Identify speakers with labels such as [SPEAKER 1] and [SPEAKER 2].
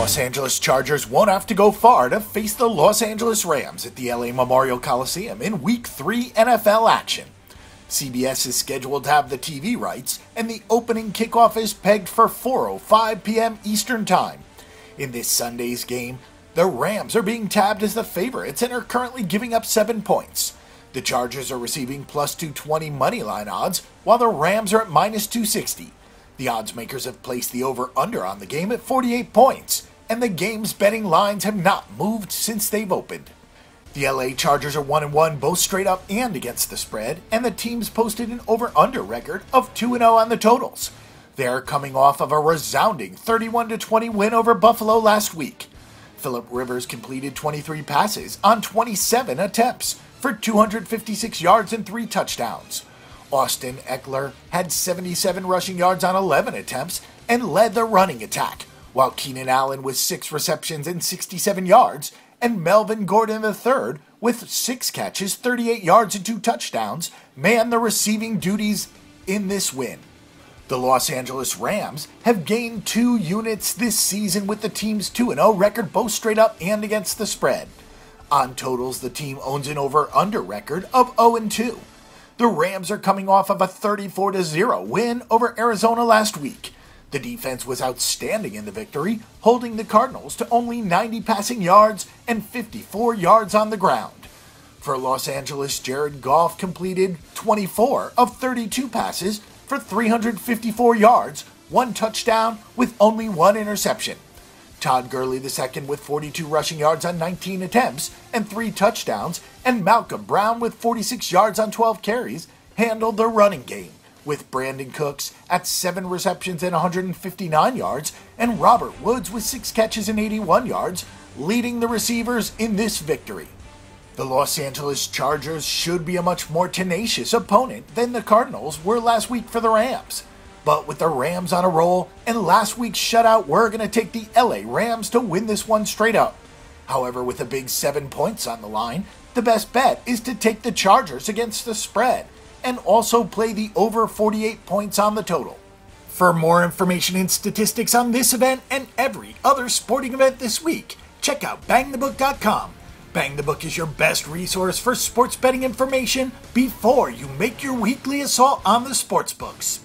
[SPEAKER 1] Los Angeles Chargers won't have to go far to face the Los Angeles Rams at the LA Memorial Coliseum in Week 3 NFL action. CBS is scheduled to have the TV rights, and the opening kickoff is pegged for 4:05 p.m. Eastern Time. In this Sunday's game, the Rams are being tabbed as the favorites and are currently giving up 7 points. The Chargers are receiving plus 220 money line odds, while the Rams are at minus 260. The odds makers have placed the over under on the game at 48 points, and the game's betting lines have not moved since they've opened. The LA Chargers are 1 1 both straight up and against the spread, and the teams posted an over under record of 2 0 on the totals. They are coming off of a resounding 31 20 win over Buffalo last week. Philip Rivers completed 23 passes on 27 attempts for 256 yards and 3 touchdowns. Austin Ekeler had 77 rushing yards on 11 attempts and led the running attack, while Keenan Allen with 6 receptions and 67 yards, and Melvin Gordon III with 6 catches, 38 yards, and 2 touchdowns man the receiving duties in this win. The Los Angeles Rams have gained two units this season with the team's 2 0 record both straight up and against the spread. On totals, the team owns an over under record of 0 2. The Rams are coming off of a 34 0 win over Arizona last week. The defense was outstanding in the victory, holding the Cardinals to only 90 passing yards and 54 yards on the ground. For Los Angeles, Jared Goff completed 24 of 32 passes for 354 yards, one touchdown, with only one interception. Todd Gurley II with 42 rushing yards on 19 attempts and 3 touchdowns, and Malcolm Brown with 46 yards on 12 carries handled the running game, with Brandin Cooks at 7 receptions and 159 yards, and Robert Woods with 6 catches and 81 yards, leading the receivers in this victory. The Los Angeles Chargers should be a much more tenacious opponent than the Cardinals were last week for the Rams. But with the Rams on a roll and last week's shutout, we're going to take the LA Rams to win this one straight up. However, with a big seven points on the line, the best bet is to take the Chargers against the spread and also play the over 48 points on the total. For more information and statistics on this event and every other sporting event this week, check out bangthebook.com. Bang the Book is your best resource for sports betting information before you make your weekly assault on the sports books.